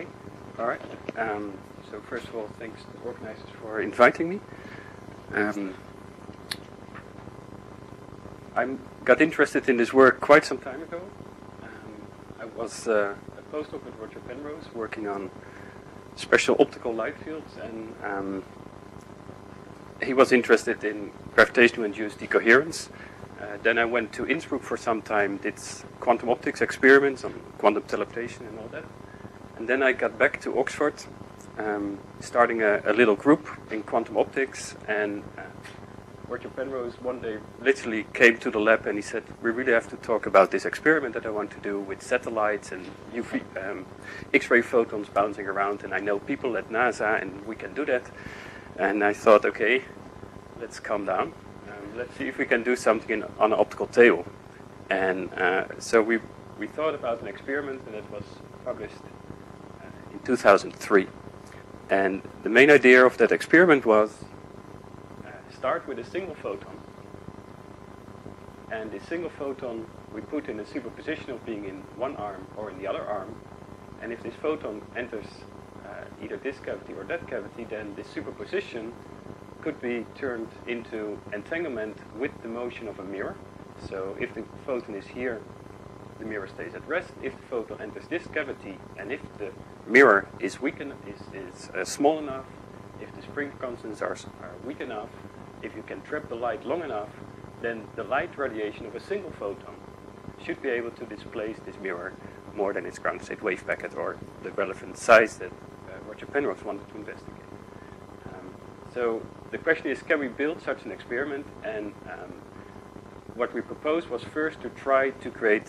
Okay, all right. Um, so first of all, thanks to the organizers for inviting me. Um, I got interested in this work quite some time ago. Um, I was uh, a postdoc with Roger Penrose working on special optical light fields, and um, he was interested in gravitational-induced decoherence. Uh, then I went to Innsbruck for some time, did quantum optics experiments on quantum teleportation and all that. And then I got back to Oxford, um, starting a, a, little group in quantum optics. And uh, Roger Penrose one day literally came to the lab and he said, "We really have to talk about this experiment that I want to do with satellites and UV, um, X-ray photons bouncing around. And I know people at NASA, and we can do that." And I thought, okay, let's calm down. Um, let's see if we can do something in, on an optical table. And uh, so we we thought about an experiment, and it was published 2003. And the main idea of that experiment was uh, start with a single photon. And this single photon we put in a superposition of being in one arm or in the other arm. And if this photon enters uh, either this cavity or that cavity, then this superposition could be turned into entanglement with the motion of a mirror. So if the photon is here, the mirror stays at rest. If the photon enters this cavity and if the mirror is weak en- is, is uh, small enough, if the spring constants are, are weak enough, if you can trap the light long enough, then the light radiation of a single photon should be able to displace this mirror more than its ground state wave packet or the relevant size that uh, Roger Penrose wanted to investigate. Um, so the question is, can we build such an experiment? And um, what we proposed was first to try to create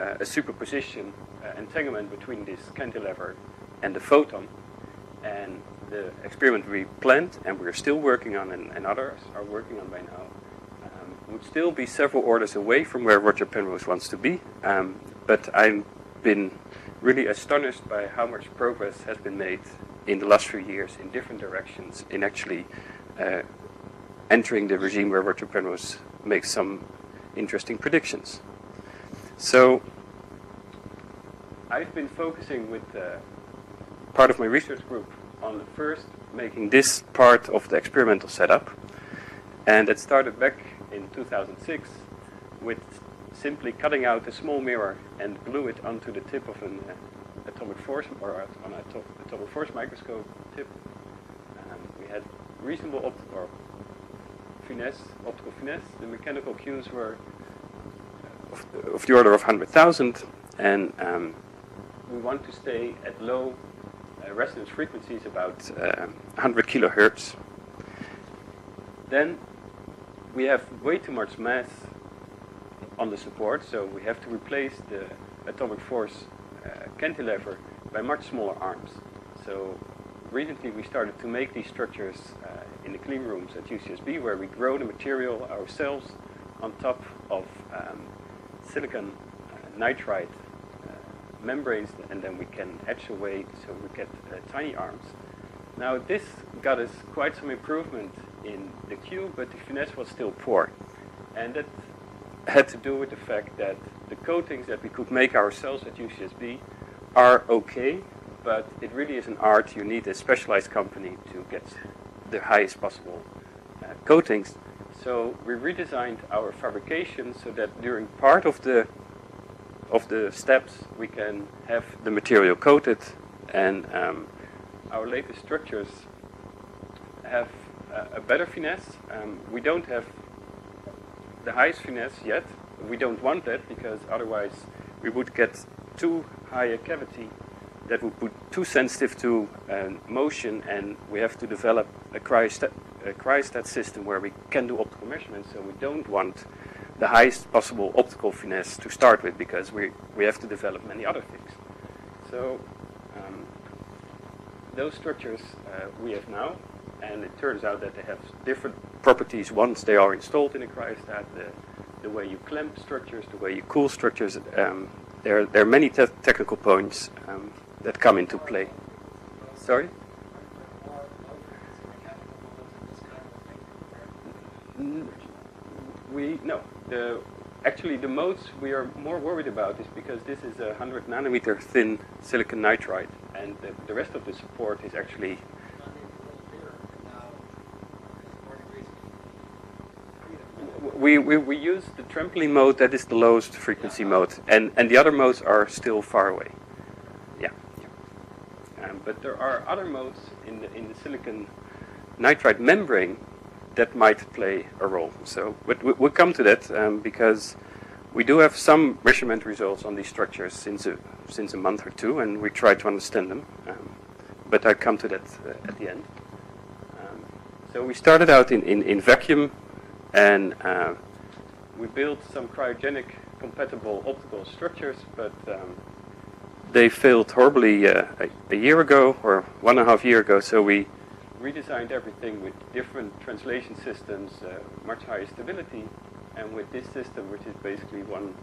uh, a superposition entanglement between this cantilever and the photon. And the experiment we planned, and we're still working on, and, and others are working on by now, um, would still be several orders away from where Roger Penrose wants to be. Um, but I've been really astonished by how much progress has been made in the last few years in different directions in actually uh, entering the regime where Roger Penrose makes some interesting predictions. So I've been focusing with uh, part of my research group on the first making this part of the experimental setup. And it started back in 2006 with simply cutting out a small mirror and glue it onto the tip of an uh, atomic force or on a atomic force microscope tip. Um, we had reasonable opt- or finesse, optical finesse. The mechanical Qs were of the, of the order of 100,000, and um, we want to stay at low uh, resonance frequencies, about uh, 100 kilohertz. Then we have way too much mass on the support, so we have to replace the atomic force uh, cantilever by much smaller arms. So recently we started to make these structures uh, in the clean rooms at UCSB, where we grow the material ourselves on top of um, silicon uh, nitride membranes, and then we can etch away so we get uh, tiny arms. Now this got us quite some improvement in the Q, but the finesse was still poor. And that had to do with the fact that the coatings that we could make ourselves at UCSB are okay, but it really is an art. You need a specialized company to get the highest possible uh, coatings. So we redesigned our fabrication so that during part of the of the steps we can have the material coated, and um, our latest structures have uh, a better finesse. Um, we don't have the highest finesse yet. We don't want that because otherwise we would get too high a cavity that would be too sensitive to uh, motion, and we have to develop a cryostat, a cryostat system where we can do optical measurements. So we don't want the highest possible optical finesse to start with because we, we have to develop many other things. So um, those structures uh, we have now, and it turns out that they have different properties once they are installed in a cryostat. The, the way you clamp structures, the way you cool structures. Um, there, there are many te- technical points um, that come into play. Sorry? We no. The, actually, the modes we are more worried about is because this is a 100 nanometer thin silicon nitride, and the, the rest of the support is actually we, we, we use the trampoline mode, that is the lowest frequency mode, and, and the other modes are still far away. Yeah. Um, but there are other modes in the, in the silicon nitride membrane that might play a role. So, we'll come to that um, because we do have some measurement results on these structures since a, since a month or two, and we try to understand them. Um, but I'll come to that uh, at the end. Um, so we started out in, in, in vacuum and uh, we built some cryogenic compatible optical structures, but um, they failed horribly uh, a, a, year ago or one and a half year ago. So we redesigned everything with different translation systems, uh, much higher stability, and with this system, which is basically one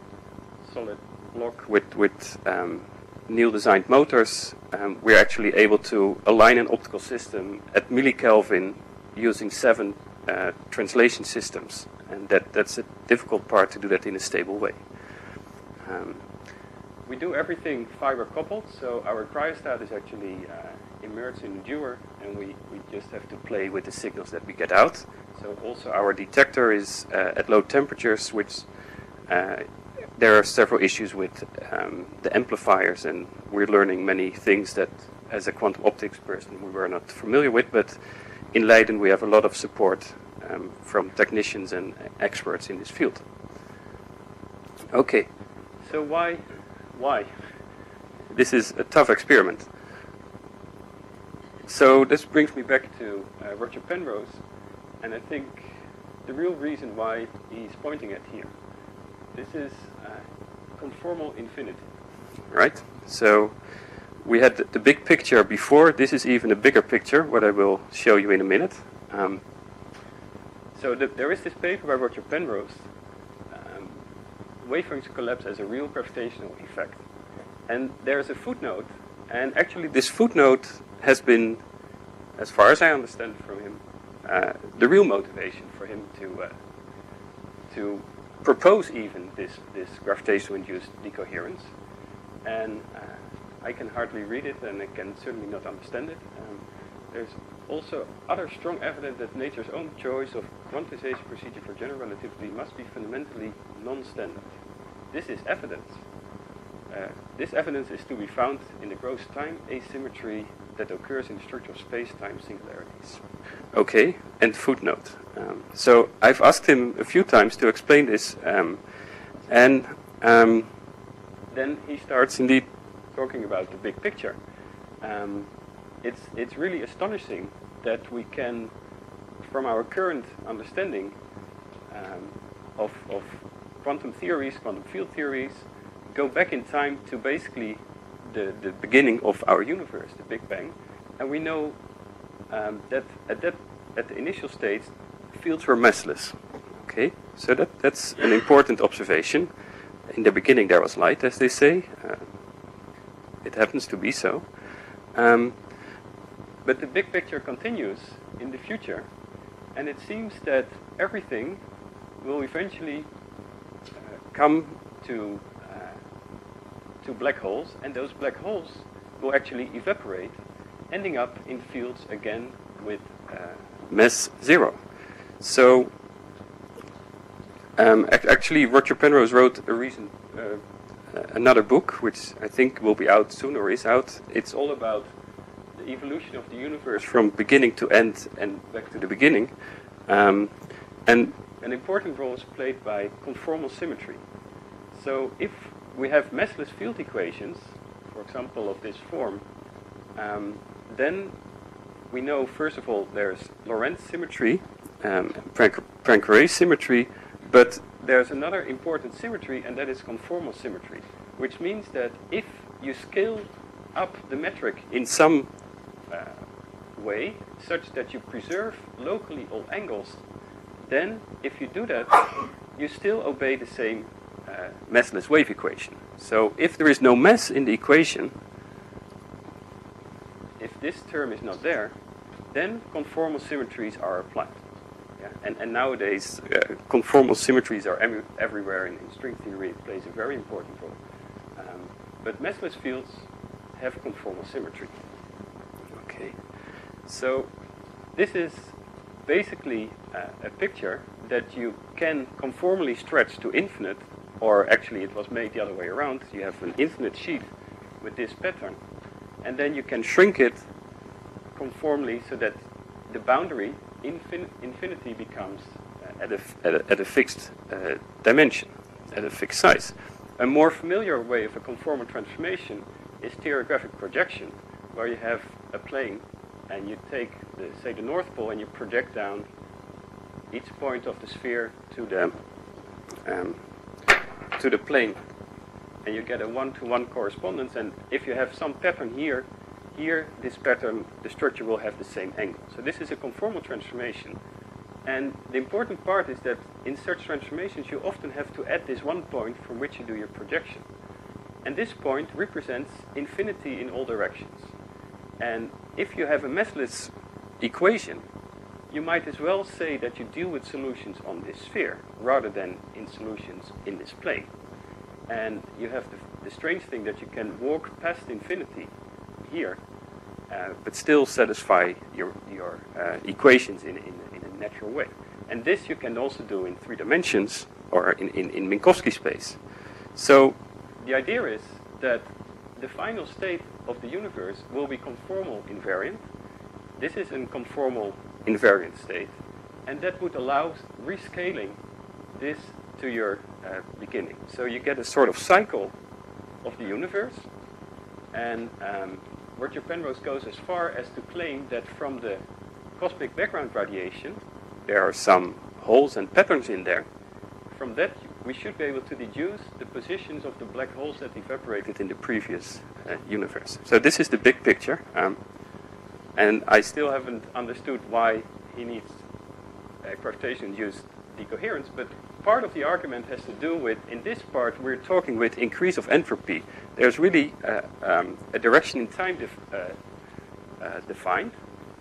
solid block with with um, Neil-designed motors, um, we're actually able to align an optical system at millikelvin using seven uh, translation systems, and that, that's a difficult part to do that in a stable way. Um, we do everything fiber coupled, so our cryostat is actually uh, immersed in the Dewar, and we, we just have to play with the signals that we get out. So also our detector is uh, at low temperatures, which uh, there are several issues with um, the amplifiers, and we're learning many things that, as a quantum optics person, we were not familiar with, but in Leiden we have a lot of support um, from technicians and experts in this field. Okay, so why, why? This is a tough experiment. So this brings me back to uh, Roger Penrose, and I think the real reason why he's pointing at here. This is uh, conformal infinity. Right? So we had the, big picture before. This is even a bigger picture, what I will show you in a minute. Um, so the, there is this paper by Roger Penrose, um, wavefunction collapse as a real gravitational effect. And there's a footnote, and actually this footnote has been, as far as I understand from him, the real motivation for him to uh, to propose even this, this gravitational-induced decoherence. And uh, I can hardly read it and I can certainly not understand it. Um, there's also other strong evidence that nature's own choice of quantization procedure for general relativity must be fundamentally non-standard. This is evidence. Uh, this evidence is to be found in the gross time asymmetry that occurs in the structure of space-time singularities. Okay, and footnote. Um, so I've asked him a few times to explain this, um, and um, then he starts indeed talking about the big picture. Um, it's, it's really astonishing that we can, from our current understanding um, of, of quantum theories, quantum field theories, go back in time to basically the, the beginning of our universe, the Big Bang, and we know um, that at that at the initial stage, fields were massless. Okay, so that that's an important observation. In the beginning, there was light, as they say. Uh, it happens to be so. Um, but the big picture continues in the future, and it seems that everything will eventually uh, come to to black holes, and those black holes will actually evaporate, ending up in fields again with uh, mass zero. So um, actually, Roger Penrose wrote a recent uh, another book, which I think will be out soon or is out. It's all about the evolution of the universe from beginning to end and back to the beginning. Um, and an important role is played by conformal symmetry. So if we have massless field equations, for example, of this form, um, then we know, first of all, there's Lorentz symmetry, um, Poincare symmetry, but there's another important symmetry, and that is conformal symmetry, which means that if you scale up the metric in some uh, way, such that you preserve locally all angles, then if you do that, you still obey the same uh, massless wave equation. So if there is no mass in the equation, if this term is not there, then conformal symmetries are applied. Yeah. And, and nowadays, uh, conformal symmetries are em- everywhere in, in, string theory. It plays a very important role. Um, but massless fields have conformal symmetry. Okay, so this is basically uh, a picture that you can conformally stretch to infinite, or actually it was made the other way around. You have an infinite sheet with this pattern, and then you can shrink it conformally so that the boundary infin infinity becomes uh, at, a at, a, at a fixed uh, dimension, at a fixed size. A more familiar way of a conformal transformation is stereographic projection, where you have a plane and you take, the, say, the North Pole and you project down each point of the sphere to the um, to the plane, and you get a one-to-one correspondence. And if you have some pattern here, here this pattern, the structure will have the same angle. So this is a conformal transformation. And the important part is that in such transformations, you often have to add this one point from which you do your projection. And this point represents infinity in all directions. And if you have a massless equation, you might as well say that you deal with solutions on this sphere rather than in solutions in this plane. And you have the, the strange thing that you can walk past infinity here, uh, but still satisfy your, your uh, equations in, in, in, a natural way. And this you can also do in three dimensions or in, in, in Minkowski space. So the idea is that the final state of the universe will be conformal invariant. This is a conformal invariant state. And that would allow rescaling this to your uh, beginning. So you get a sort of cycle of the universe. And um, Roger Penrose goes as far as to claim that from the cosmic background radiation, there are some holes and patterns in there. From that, we should be able to deduce the positions of the black holes that evaporated in the previous uh, universe. So this is the big picture. Um, and I still haven't understood why he needs uh, gravitation-induced decoherence, but part of the argument has to do with, in this part, we're talking with increase of entropy. There's really uh, um, a direction in time def uh, uh, defined,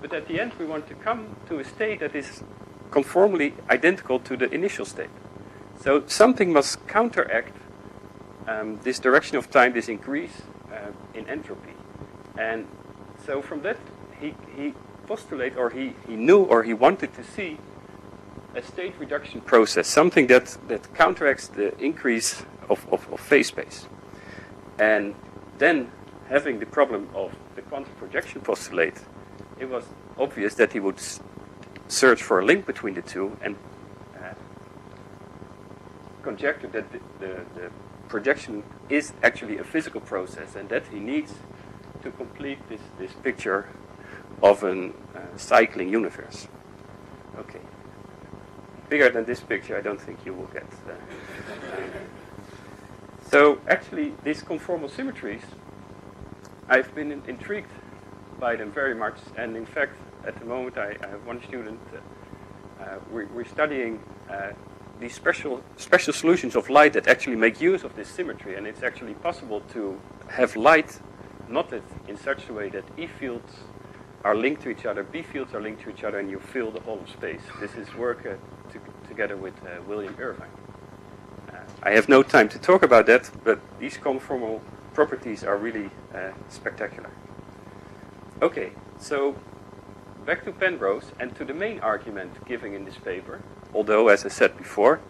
but at the end we want to come to a state that is conformally identical to the initial state. So something must counteract um, this direction of time, this increase uh, in entropy. And so from that he, he postulated, or he, he knew, or he wanted to see a state reduction process, something that, that counteracts the increase of, of, of phase space. And then having the problem of the quantum projection postulate, it was obvious that he would search for a link between the two and uh, conjecture that the, the, the projection is actually a physical process and that he needs to complete this, this picture of a uh, cycling universe. Okay. Bigger than this picture, I don't think you will get. Uh, so actually, these conformal symmetries, I've been in, intrigued by them very much, and in fact, at the moment, I, I have one student. Uh, uh we, we're, studying uh, these special special solutions of light that actually make use of this symmetry, and it's actually possible to have light knotted in such a way that E fields are linked to each other, B fields are linked to each other, and you fill the whole of space. This is work uh, to, together with uh, William Irvine. Uh, I have no time to talk about that, but these conformal properties are really uh, spectacular. Okay, so back to Penrose and to the main argument given in this paper, although, as I said before,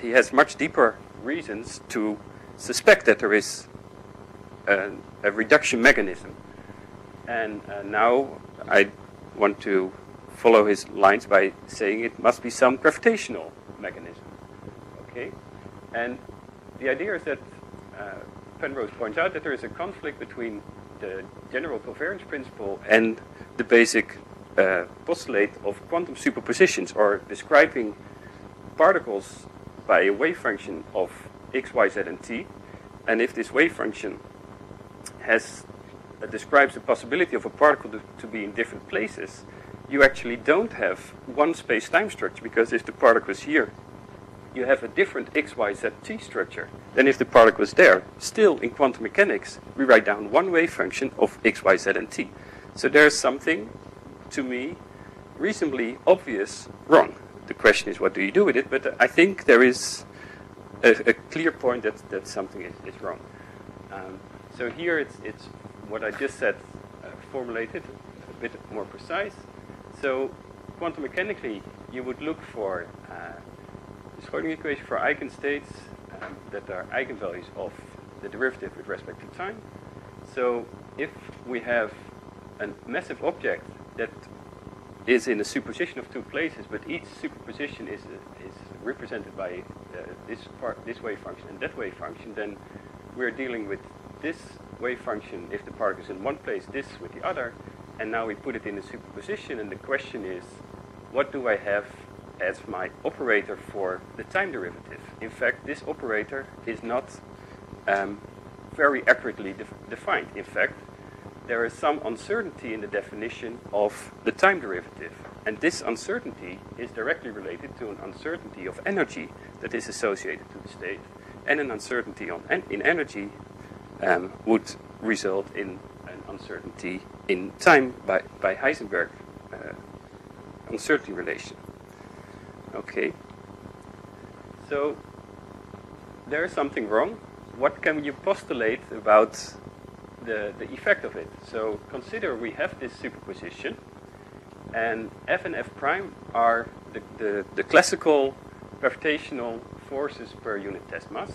he has much deeper reasons to suspect that there is a, a reduction mechanism. And uh, now I want to follow his lines by saying it must be some gravitational mechanism. Okay? And the idea is that uh, Penrose points out that there is a conflict between the general covariance principle and the basic uh, postulate of quantum superpositions, or describing particles by a wave function of x, y, z, and t. And if this wave function has that describes the possibility of a particle to, to be in different places, you actually don't have one space-time structure because if the particle is here, you have a different x, y, z, t structure than if the particle is there. Still, in quantum mechanics, we write down one wave function of x, y, z, and t. So there's something, to me, reasonably obvious wrong. The question is, what do you do with it? But I think there is a, a clear point that, that something is, is wrong. Um, so here it's, it's what I just said uh, formulated, a bit more precise. So quantum mechanically, you would look for uh, the Schrodinger equation for eigenstates um, that are eigenvalues of the derivative with respect to time. So if we have a massive object that is in a superposition of two places, but each superposition is, uh, is represented by uh, this, part, this wave function and that wave function, then we're dealing with this wave function if the particle is in one place, this with the other, and now we put it in a superposition, and the question is, what do I have as my operator for the time derivative? In fact, this operator is not um, very accurately def defined. In fact, there is some uncertainty in the definition of the time derivative. And this uncertainty is directly related to an uncertainty of energy that is associated to the state. And an uncertainty on en in energy um, would result in an uncertainty in time by, by Heisenberg uh, uncertainty relation. Okay. So there is something wrong. What can you postulate about the, the effect of it? So consider we have this superposition, and F and F prime are the, the, the classical gravitational forces per unit test mass,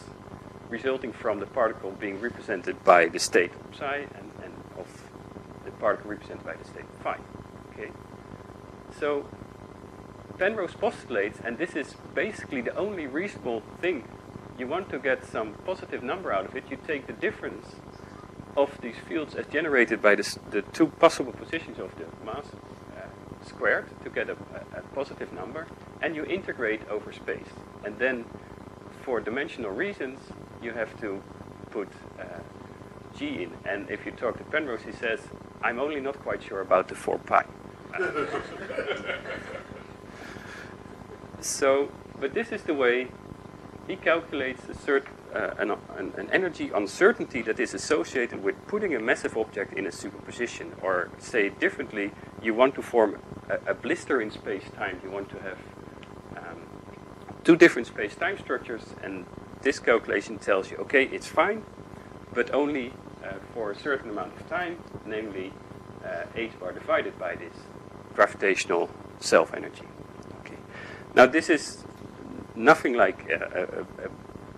resulting from the particle being represented by the state psi and, and of the particle represented by the state phi. Okay. So Penrose postulates, and this is basically the only reasonable thing, you want to get some positive number out of it, you take the difference of these fields as generated by the, the two possible positions of the mass uh, squared to get a, a, a positive number, and you integrate over space. And then, for dimensional reasons, you have to put uh, g in. And if you talk to Penrose, he says, I'm only not quite sure about the 4 pi. so, but this is the way he calculates a certain, uh, an, an, energy uncertainty that is associated with putting a massive object in a superposition. Or say differently, you want to form a, a blister in space-time. You want to have um, two different space-time structures, and this calculation tells you, okay, it's fine, but only uh, for a certain amount of time, namely uh, h bar divided by this gravitational self-energy. Okay. Now this is nothing like a, a, a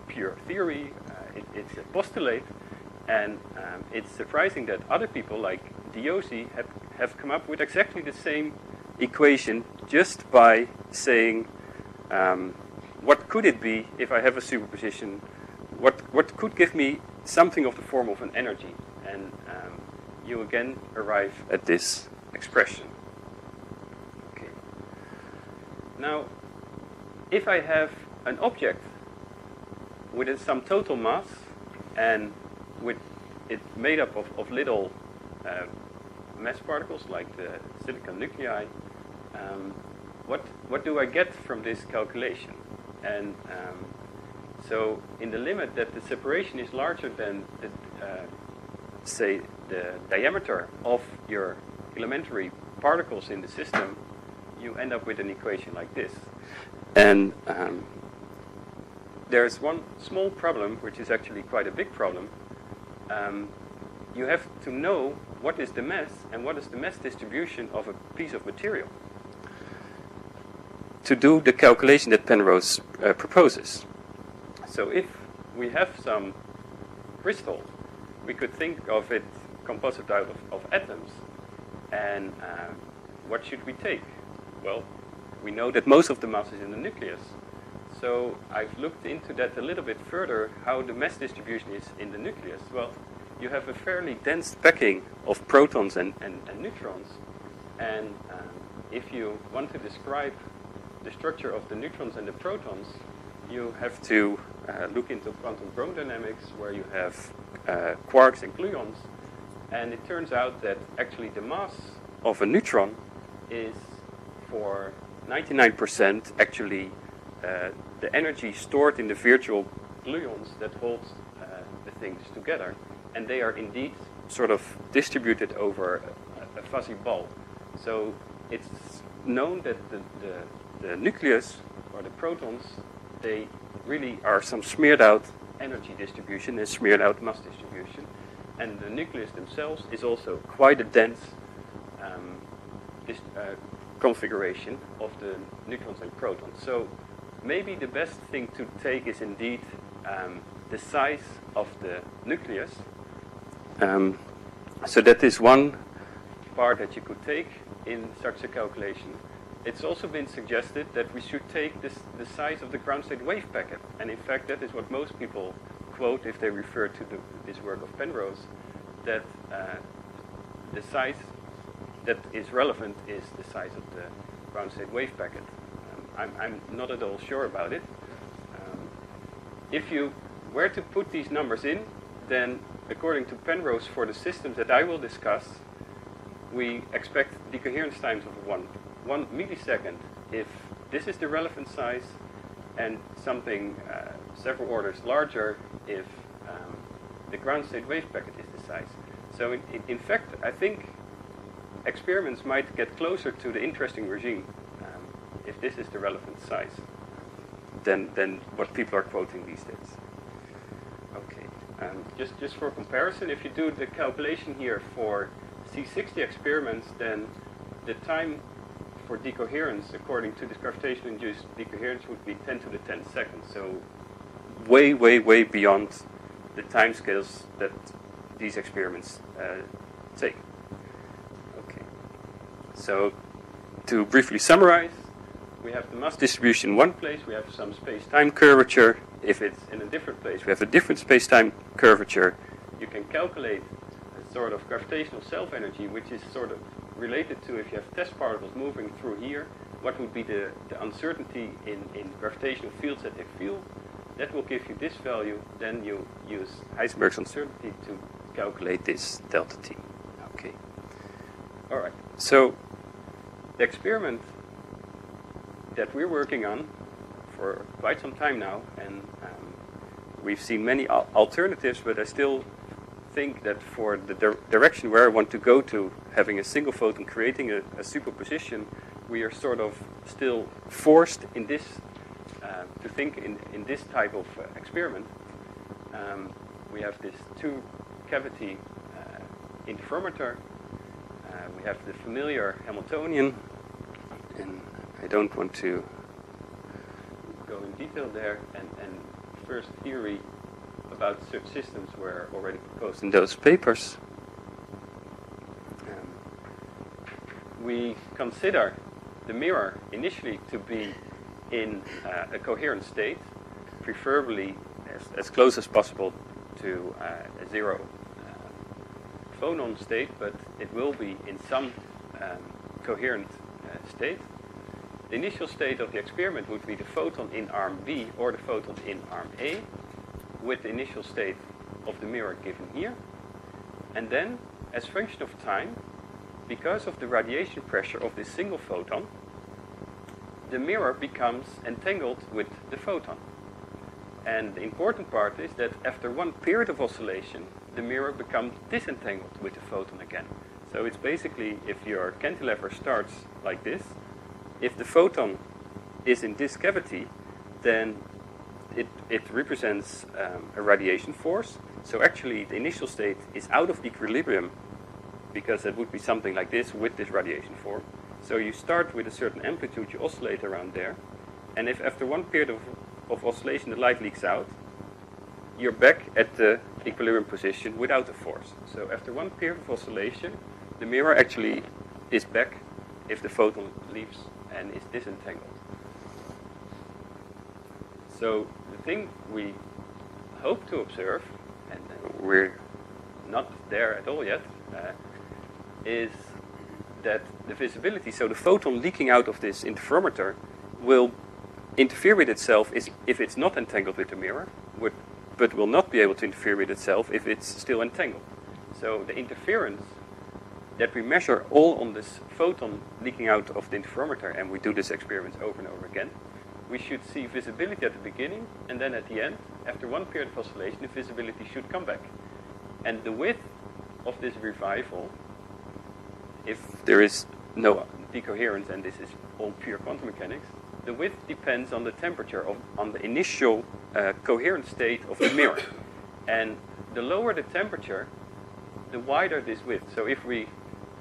pure theory. Uh, it, it's a postulate, and um, it's surprising that other people like Diósi have, have come up with exactly the same equation just by saying, um, what could it be if I have a superposition? What, what could give me something of the form of an energy? And um, you again arrive at this expression. Okay. Now, if I have an object with some total mass and with it made up of, of little uh, mass particles like the silicon nuclei, um, what, what do I get from this calculation? And um, so in the limit that the separation is larger than, the, uh, say, the diameter of your elementary particles in the system, you end up with an equation like this. And um, there's one small problem, which is actually quite a big problem. Um, you have to know what is the mass and what is the mass distribution of a piece of material to do the calculation that Penrose uh, proposes. So if we have some crystal, we could think of it composite out of, of atoms. And uh, what should we take? Well, we know that most of the mass is in the nucleus. So I've looked into that a little bit further, how the mass distribution is in the nucleus. Well, you have a fairly dense packing of protons and, and, and neutrons. And um, if you want to describe the structure of the neutrons and the protons, you have to uh, look into quantum chromodynamics, where you have uh, quarks and gluons. And it turns out that actually the mass of a neutron is for 99% actually uh, the energy stored in the virtual gluons that hold uh, the things together. And they are indeed sort of distributed over a, a fuzzy ball. So it's known that the, the, the nucleus or the protons, they really are some smeared out energy distribution and smeared out mass distribution. and the nucleus themselves is also quite a dense um, uh, configuration of the neutrons and protons. So maybe the best thing to take is indeed um, the size of the nucleus. Um, so that is one part that you could take in such a calculation. It's also been suggested that we should take this, the size of the ground state wave packet. And in fact, that is what most people quote if they refer to the, this work of Penrose, that uh, the size that is relevant is the size of the ground state wave packet. Um, I'm, I'm, not at all sure about it. Um, if you were to put these numbers in, then according to Penrose, for the systems that I will discuss, we expect decoherence times of one, one millisecond if this is the relevant size, and something uh, several orders larger if um, the ground state wave packet is the size. So in, in, in, fact, I think experiments might get closer to the interesting regime um, if this is the relevant size than, than what people are quoting these days. Okay, um, just, just for comparison, if you do the calculation here for C60 experiments, then the time for decoherence, according to this gravitational-induced decoherence, would be 10 to the 10 seconds. So way, way, way beyond the timescales that these experiments uh, take. Okay. So to briefly summarize, we have the mass distribution in one place, we have some space-time curvature. If it's in a different place, we have a different space-time curvature. You can calculate a sort of gravitational self-energy, which is sort of related to if you have test particles moving through here, what would be the, the uncertainty in, in gravitational fields that they feel. That will give you this value. Then you use Heisenberg's uncertainty to calculate this delta t. Okay. All right. So the experiment that we're working on for quite some time now, and um, we've seen many al alternatives, but I still think that for the di direction where I want to go to, having a single photon creating a, a superposition, we are sort of still forced in this uh, to think in, in this type of uh, experiment. Um, we have this two cavity uh, interferometer. Uh, we have the familiar Hamiltonian, and I don't want to go in detail there. And, and first theory about such systems were already proposed in those papers. Um, we consider the mirror initially to be in uh, a coherent state, preferably as, as close as possible to uh, a zero uh, phonon state, but it will be in some um, coherent uh, state. The initial state of the experiment would be the photon in arm B or the photon in arm A with the initial state of the mirror given here. And then, as function of time, because of the radiation pressure of this single photon, the mirror becomes entangled with the photon. And the important part is that after one period of oscillation, the mirror becomes disentangled with the photon again. So it's basically, if your cantilever starts like this, if the photon is in this cavity, then it, it represents um, a radiation force. So actually, the initial state is out of equilibrium because it would be something like this with this radiation force. So you start with a certain amplitude, you oscillate around there, and if after one period of, of oscillation the light leaks out, you're back at the equilibrium position without the force. So after one period of oscillation, the mirror actually is back if the photon leaves and is disentangled. So the thing we hope to observe, and we're not there at all yet, uh, is that the visibility, so the photon leaking out of this interferometer, will interfere with itself if it's not entangled with the mirror, but will not be able to interfere with itself if it's still entangled. So the interference that we measure all on this photon leaking out of the interferometer, and we do this experiment over and over again, we should see visibility at the beginning, and then at the end, after one period of oscillation, the visibility should come back. And the width of this revival, if there is no decoherence, and this is all pure quantum mechanics, the width depends on the temperature of on the initial uh, coherent state of the mirror. And the lower the temperature, the wider this width. So if we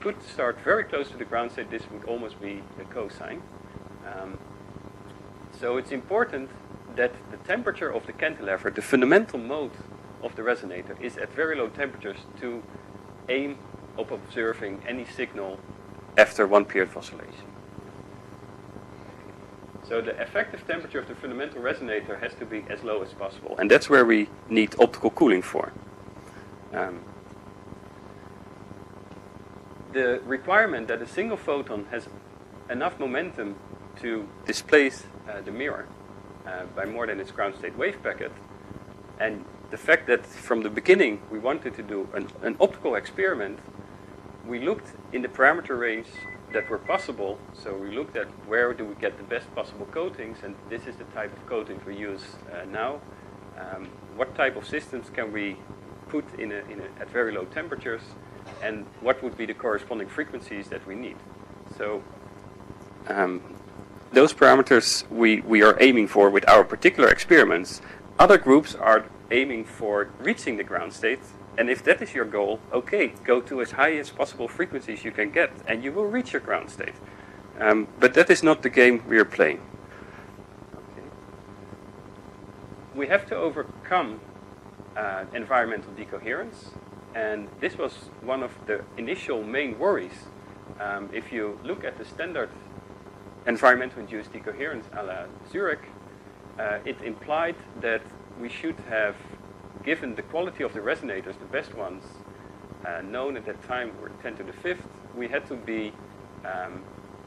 could start very close to the ground state, this would almost be a cosine. Um, so it's important that the temperature of the cantilever, the fundamental mode of the resonator, is at very low temperatures to aim of observing any signal after one period of oscillation. So the effective temperature of the fundamental resonator has to be as low as possible. And that's where we need optical cooling for. Um, the requirement that a single photon has enough momentum to displace uh, the mirror uh, by more than its ground state wave packet, and the fact that from the beginning we wanted to do an, an optical experiment, we looked in the parameter range that were possible. So we looked at where do we get the best possible coatings, and this is the type of coatings we use uh, now. Um, what type of systems can we put in, a, in a, at very low temperatures, and what would be the corresponding frequencies that we need? So um, those parameters we, we are aiming for with our particular experiments. Other groups are aiming for reaching the ground state and if that is your goal, okay, go to as high as possible frequencies you can get, and you will reach your ground state. Um, but that is not the game we are playing. Okay. We have to overcome uh, environmental decoherence, and this was one of the initial main worries. Um, if you look at the standard environmental induced decoherence a la Zurek, uh, it implied that we should have given the quality of the resonators, the best ones, uh, known at that time were 10 to the fifth, we had to be um,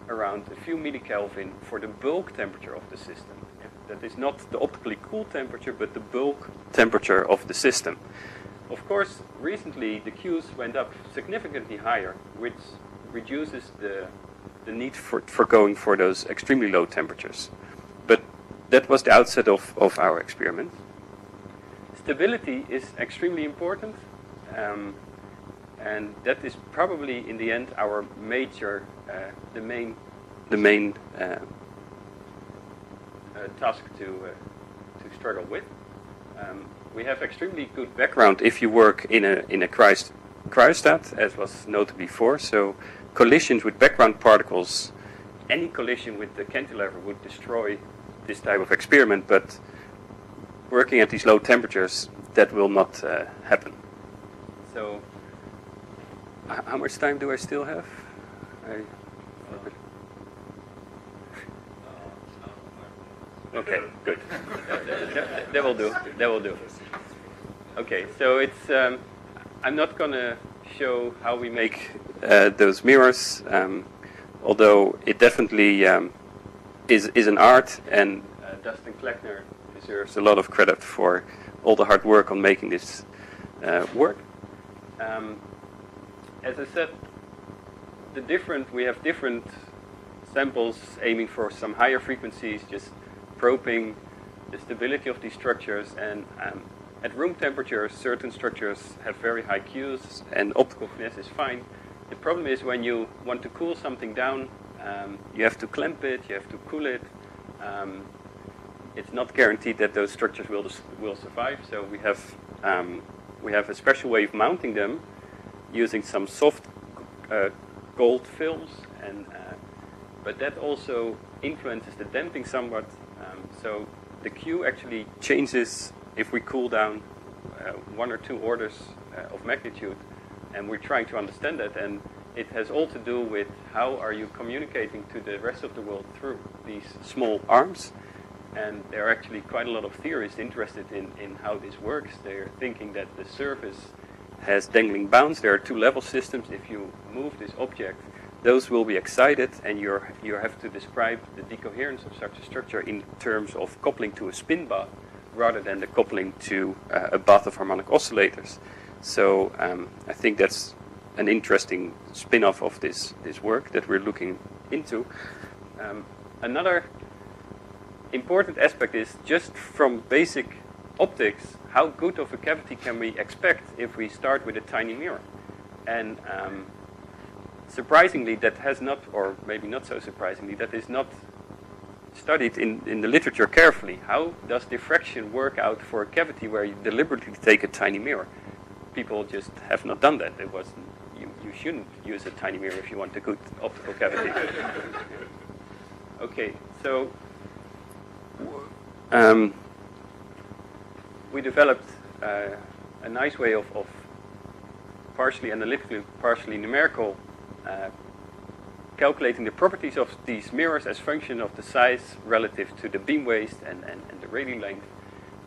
around a few millikelvin for the bulk temperature of the system. That is not the optically cool temperature, but the bulk temperature of the system. Of course, recently the Qs went up significantly higher, which reduces the, the need for, for going for those extremely low temperatures. But that was the outset of, of our experiment stability is extremely important. Um, and that is probably in the end our major, uh, the main, the main uh, uh, task to to struggle with. Um, we have extremely good background if you work in a in a cryostat, as was noted before. So collisions with background particles, any collision with the cantilever would destroy this type of experiment, but working at these low temperatures, that will not uh, happen. So, how much time do I still have? I, okay, good. that, that, will do. That will do. Okay, so it's. Um, I'm not gonna show how we make uh, those mirrors, um, although it definitely um, is is an art, and uh, Dustin Kleckner deserves a lot of credit for all the hard work on making this uh, work. Um, as I said, the different we have different samples aiming for some higher frequencies, just probing the stability of these structures. And um, at room temperature, certain structures have very high Qs, and optical finesse is fine. The problem is when you want to cool something down, um, you have to clamp it, you have to cool it. Um, it's not guaranteed that those structures will will survive. So we have um, we have a special way of mounting them using some soft uh, gold films, and uh, but that also influences the damping somewhat. Um, so the Q actually changes if we cool down uh, one or two orders uh, of magnitude, and we're trying to understand that. And it has all to do with how are you communicating to the rest of the world through these small arms and there are actually quite a lot of theorists interested in, in how this works. They're thinking that the surface has dangling bonds. There are two level systems. If you move this object, those will be excited, and you you have to describe the decoherence of such a structure in terms of coupling to a spin bath rather than the coupling to uh, a bath of harmonic oscillators. So um, I think that's an interesting spin-off of this, this work that we're looking into. Um, another important aspect is just from basic optics, how good of a cavity can we expect if we start with a tiny mirror? And um, surprisingly, that has not, or maybe not so surprisingly, that is not studied in, in the literature carefully. How does diffraction work out for a cavity where you deliberately take a tiny mirror? People just have not done that. It was you, you shouldn't use a tiny mirror if you want a good optical cavity. okay, so um, we developed uh, a nice way of, of partially analytically, partially numerical uh, calculating the properties of these mirrors as function of the size relative to the beam waist and, and, and the radial length.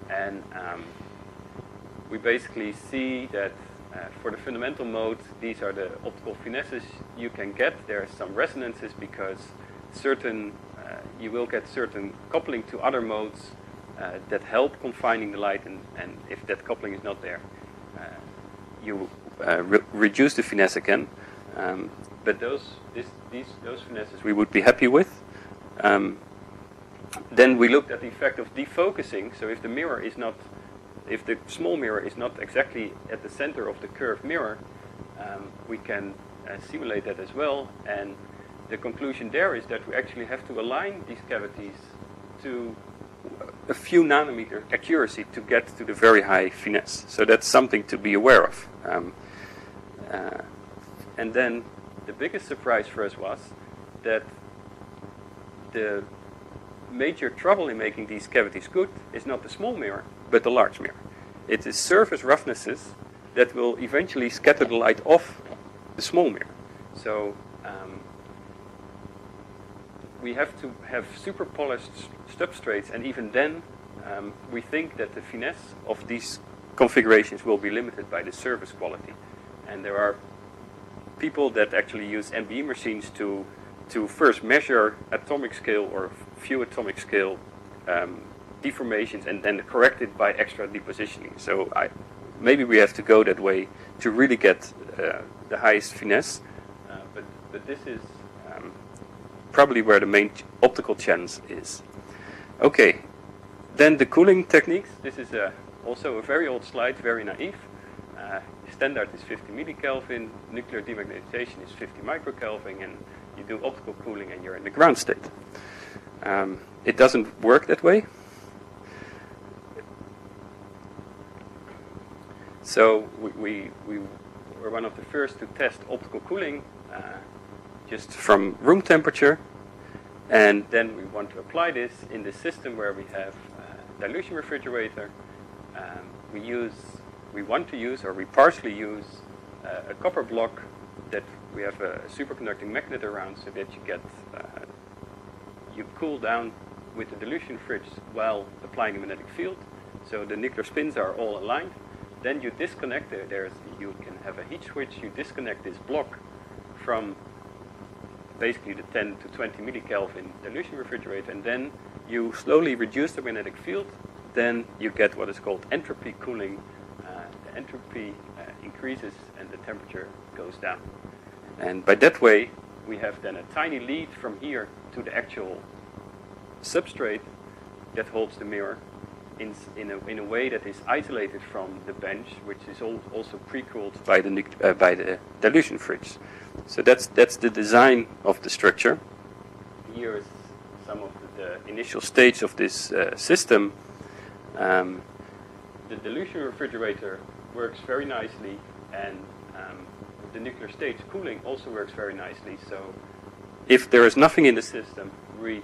And um, we basically see that uh, for the fundamental mode, these are the optical finesses you can get. There are some resonances because certain uh, you will get certain coupling to other modes uh, that help confining the light, and, and if that coupling is not there, uh, you uh, re reduce the finesse again. Um, but those this, these those finesses we would be happy with. Um, then we looked at the effect of defocusing. So if the mirror is not if the small mirror is not exactly at the center of the curved mirror, um, we can uh, simulate that as well. And the conclusion there is that we actually have to align these cavities to a few nanometer accuracy to get to the very high finesse. So that's something to be aware of. Um, uh, and then the biggest surprise for us was that the major trouble in making these cavities good is not the small mirror, but the large mirror. It is surface roughnesses that will eventually scatter the light off the small mirror. So um, we have to have super polished substrates, and even then, um, we think that the finesse of these configurations will be limited by the surface quality. And there are people that actually use MBE machines to to first measure atomic scale or few atomic scale um, deformations and then corrected by extra depositioning. So I, maybe we have to go that way to really get uh, the highest finesse. Uh, but, but this is um, probably where the main ch optical challenge is. Okay, then the cooling techniques. This is a, also a very old slide, very naive. Uh, standard is 50 millikelvin, nuclear demagnetization is 50 microkelvin, and you do optical cooling and you're in the ground state. Um, it doesn't work that way. So we, we, we, were one of the first to test optical cooling uh, just from room temperature. And then we want to apply this in the system where we have a dilution refrigerator. Um, we use, we want to use, or we partially use, uh, a copper block that we have a superconducting magnet around so that you get uh, you cool down with the dilution fridge while applying the magnetic field. So the nuclear spins are all aligned. Then you disconnect it. There's you can have a heat switch. You disconnect this block from basically the 10 to 20 millikelvin dilution refrigerator, and then you slowly reduce the magnetic field. Then you get what is called entropy cooling. Uh, the entropy uh, increases and the temperature goes down. And by that way, we have then a tiny lead from here to the actual substrate that holds the mirror in, in, a, in a way that is isolated from the bench, which is all, also pre-cooled by the, uh, by the dilution fridge. So that's, that's the design of the structure. Here is some of the, the initial stage of this uh, system. Um, the dilution refrigerator works very nicely and um, the nuclear stage cooling also works very nicely. So if there is nothing in the system, we,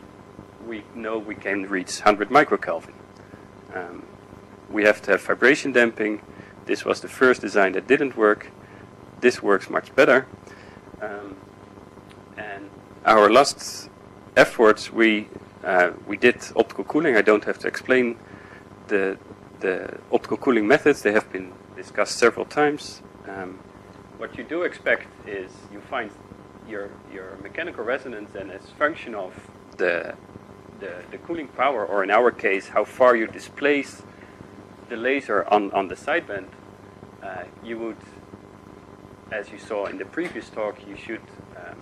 we know we can reach 100 microkelvin. Um, we have to have vibration damping. This was the first design that didn't work. This works much better. Um, and our last efforts, we, uh, we did optical cooling. I don't have to explain the, the optical cooling methods. They have been discussed several times. Um, what you do expect is you find your, your mechanical resonance and as function of the, the, the cooling power, or in our case, how far you displace the laser on, on the sideband, uh, you would, as you saw in the previous talk, you should um,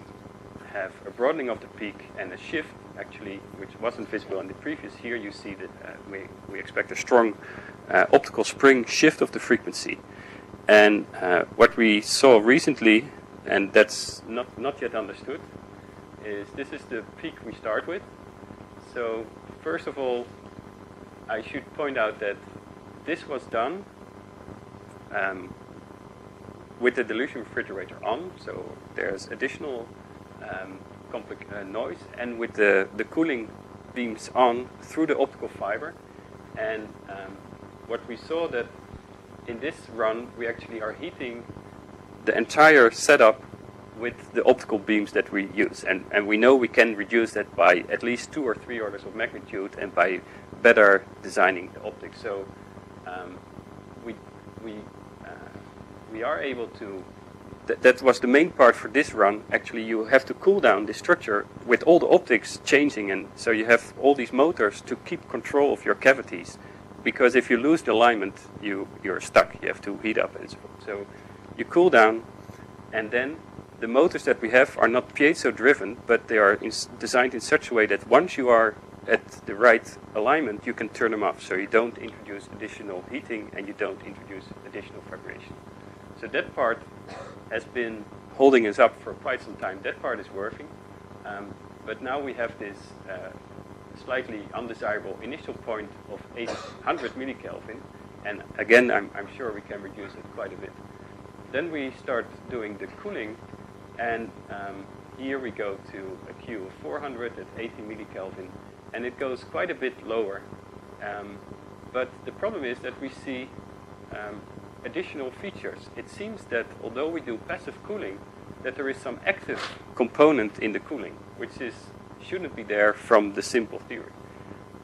have a broadening of the peak and a shift, actually, which wasn't visible in the previous. Here you see that uh, we, we expect a strong uh, optical spring shift of the frequency. And uh, what we saw recently, and that's not, not yet understood, is this is the peak we start with. So first of all, I should point out that this was done um, with the dilution refrigerator on, so there's additional um, uh, noise, and with the, the cooling beams on through the optical fiber. And um, what we saw that in this run, we actually are heating the entire setup with the optical beams that we use. And, and we know we can reduce that by at least two or three orders of magnitude and by better designing the optics. So um, we, we, uh, we are able to, th that was the main part for this run. Actually, you have to cool down the structure with all the optics changing. And so you have all these motors to keep control of your cavities. Because if you lose the alignment, you, you're stuck. You have to heat up and so. So you cool down, and then the motors that we have are not piezo driven, but they are in, designed in such a way that once you are at the right alignment, you can turn them off. So you don't introduce additional heating and you don't introduce additional vibration. So that part has been holding us up for quite some time. That part is working. Um, but now we have this uh, slightly undesirable initial point of 800 millikelvin. And again, I'm, I'm sure we can reduce it quite a bit. Then we start doing the cooling, and um, here we go to a Q of 400 at 80 millikelvin, and it goes quite a bit lower. Um, but the problem is that we see um, additional features. It seems that although we do passive cooling, that there is some active component in the cooling, which is shouldn't be there from the simple theory.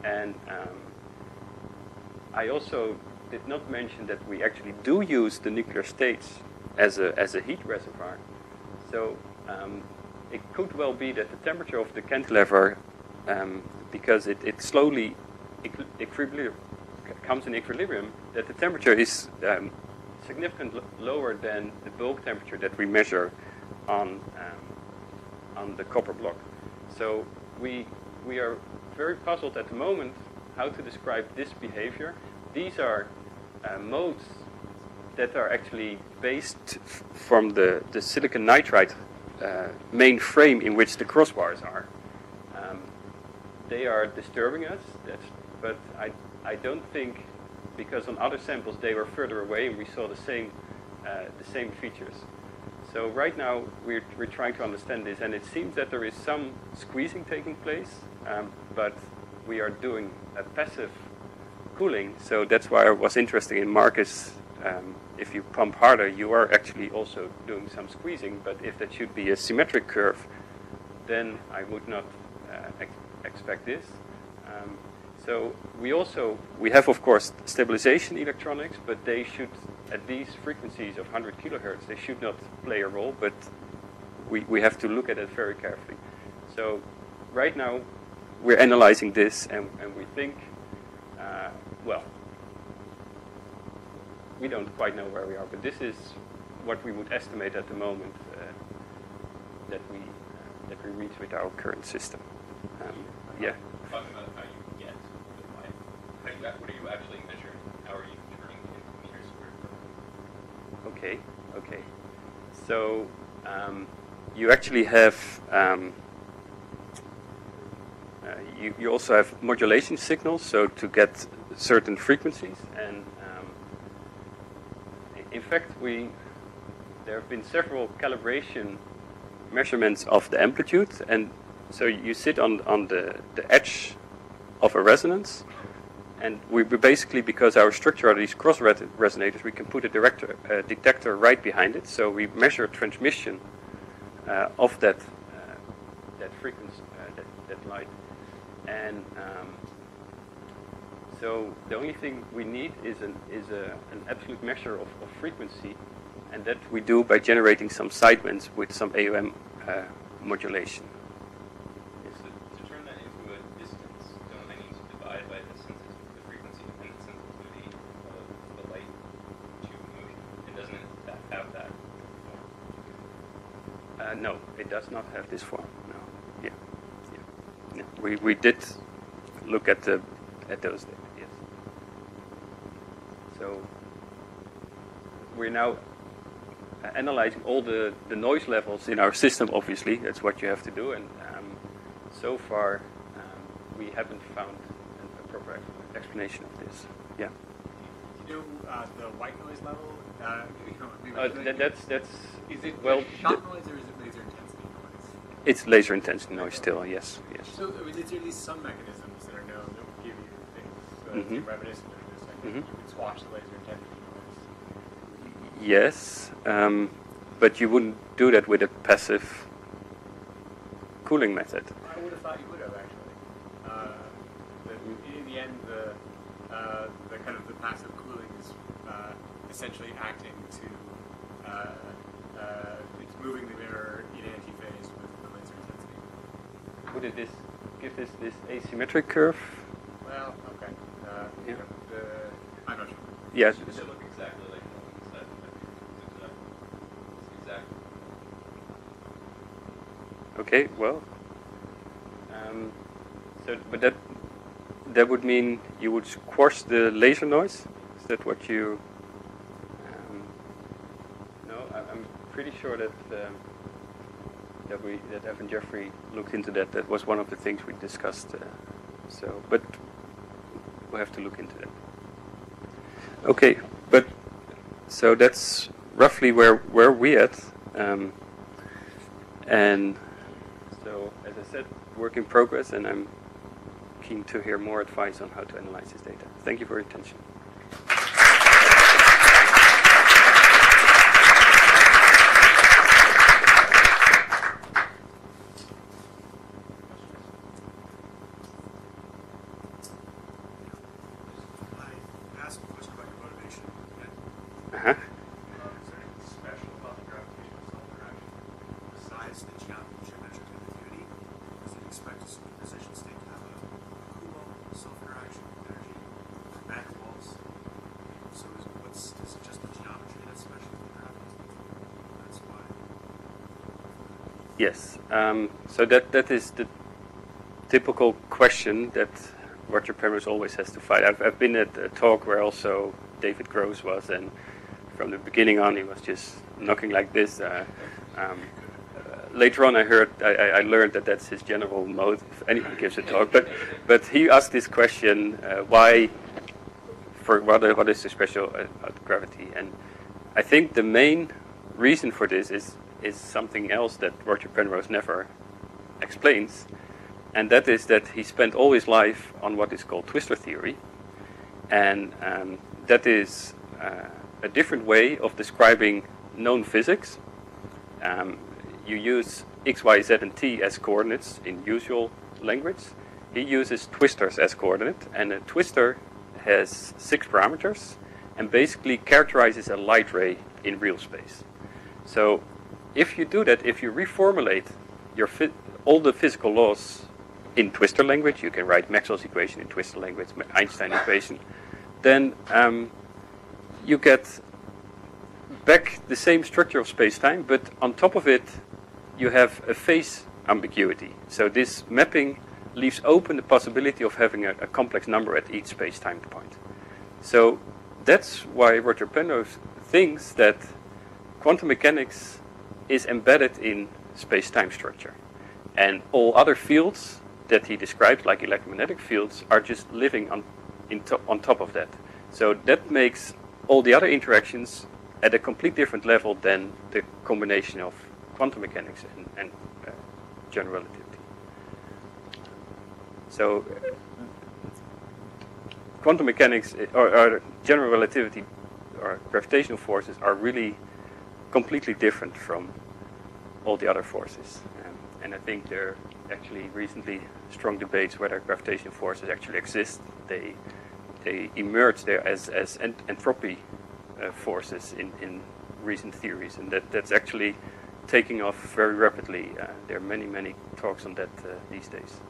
And um, I also did not mention that we actually do use the nuclear states as a, as a heat reservoir. So um, it could well be that the temperature of the cantilever, um, because it, it slowly equilibrium, comes in equilibrium, that the temperature is um, significantly lower than the bulk temperature that we measure on, um, on the copper block. So we, we are very puzzled at the moment how to describe this behavior. These are uh, modes that are actually based from the, the silicon nitride uh, main frame in which the crossbars are. Um, they are disturbing us, but I, I don't think, because on other samples they were further away and we saw the same, uh, the same features. So right now we're, we're trying to understand this and it seems that there is some squeezing taking place, um, but we are doing a passive cooling, so that's why I was interested in Marcus um, if you pump harder, you are actually also doing some squeezing. But if that should be a symmetric curve, then I would not uh, ex expect this. Um, so we also, we have of course stabilization electronics, but they should, at these frequencies of 100 kilohertz, they should not play a role, but we, we have to look at it very carefully. So right now, we're analyzing this and, and we think, uh, well, we don't quite know where we are, but this is what we would estimate at the moment uh, that we uh, that we reach with our current system. Um, yeah. Talking about how you get the light, how you, what are you actually measuring? How are you turning in meters squared? Okay. Okay. So um, you actually have. Um, uh, you, you also have modulation signals, so to get certain frequencies, and in fact, we there have been several calibration measurements of the amplitude, and so you sit on on the the edge of a resonance, and we basically because our structure are these cross resonators, we can put a director, detector right behind it, so we measure transmission uh, of that uh, that frequency, uh, that, that light, and um, so the only thing we need is an, is a, an absolute measure of, of frequency, and that we do by generating some sidebands with some AOM uh, modulation. So to turn that into a distance, don't I need to divide by the sensitivity, the frequency and the sensitivity of the light to motion? And doesn't it have that form? Uh, no, it does not have this form. No. Yeah. yeah. yeah. We we did look at the at those days. So we're now analyzing all the, the noise levels in our system, obviously. That's what you have to do. And um, so far, um, we haven't found a proper explanation of this. Yeah. You you know uh, the white noise level? Uh, you know, maybe Uh, that, that's that's is it well, shot noise or is it laser intensity noise? it's laser intensity noise still. Yes, yes. So I mean, at least some mechanisms that are known that will give you things uh, Mhm. mm reminiscent of this? Like Mhm. you can swatch the laser intensity. Yes, um, but you wouldn't do that with a passive cooling method. I would have thought you would have actually. Uh, in the end, the uh, the kind of the passive cooling is uh, essentially acting to uh, uh, it's moving the mirror in antiphase with the laser intensity. Would it this give this this asymmetric curve? Well, okay. Uh, Yeah. the, I'm not sure. Yes. Does it look exactly like the one inside the It's exact. It's exact. Okay. Well. Um, so, but that that would mean you would squash the laser noise. Is that what you? Um, no, I- I'm pretty sure that um, that we that Evan Jeffrey looked into that. That was one of the things we discussed. Uh, so, but we have to look into that. Okay, but so that's roughly where where we at. Um, and so, as I said, work in progress, and I'm keen to hear more advice on how to analyze this data. Thank you for your attention. I asked a question about your motivation. And, Uh-huh. is there anything special about the gravitational self-interaction besides the geom- geometric negativity? Does it expect a superposition state to have a, Coulomb self-interaction energy Mac walls? So is, what's, is it just the geometry that's special for gravity? That's why. Yes. Um, so that that is the typical question that Roger Penrose always has to fight. I've, I've been at a talk where also David Gross was, and from the beginning on, he was just knocking like this. Uh, um, later on, I heard, I, I learned that that's his general mode if anyone gives a talk. But but he asked this question: uh, Why? For what, what is so special about gravity? And I think the main reason for this is is something else that Roger Penrose never explains, and that is that he spent all his life on what is called twistor theory, and um, that is uh, a different way of describing known physics. Um, you use x, y, z, and t as coordinates in usual language. He uses twistors as coordinate, and a twistor has six parameters and basically characterizes a light ray in real space. So, if you do that, if you reformulate your all the physical laws in twistor language, you can write Maxwell's equation in twistor language, Einstein equation, then um, you get back the same structure of space-time, but on top of it, you have a phase ambiguity. So this mapping leaves open the possibility of having a, a complex number at each space-time point. So that's why Roger Penrose thinks that quantum mechanics is embedded in space-time structure. And all other fields that he describes, like electromagnetic fields, are just living on, to- on top of that. So that makes all the other interactions at a complete different level than the combination of quantum mechanics and, and uh, general relativity. So uh, quantum mechanics uh, or, or general relativity or gravitational forces are really completely different from all the other forces. Um, and I think there are actually recently strong debates whether gravitational forces actually exist. They they emerge there as as ent- entropy uh, forces in, in recent theories, and that, that's actually taking off very rapidly. There are many many talks on that uh, these days.